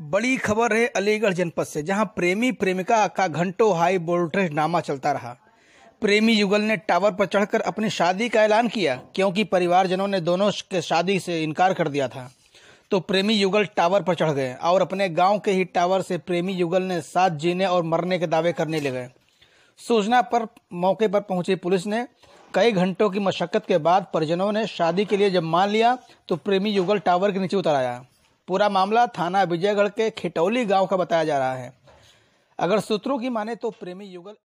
बड़ी खबर है अलीगढ़ जनपद से, जहाँ प्रेमी प्रेमिका का घंटों हाई वोल्टेज नामा चलता रहा। प्रेमी युगल ने टावर पर चढ़कर अपनी शादी का ऐलान किया, क्योंकि परिवारजनों ने दोनों के शादी से इनकार कर दिया था। तो प्रेमी युगल टावर पर चढ़ गए और अपने गाँव के ही टावर से प्रेमी युगल ने साथ जीने और मरने के दावे करने लगे। सूचना पर, मौके पर पहुँची पुलिस ने कई घंटों की मशक्कत के बाद परिजनों ने शादी के लिए जब मान लिया तो प्रेमी युगल टावर के नीचे उतर आया। पूरा मामला थाना विजयगढ़ के खिटौली गाँव का बताया जा रहा है। अगर सूत्रों की माने तो प्रेमी युगल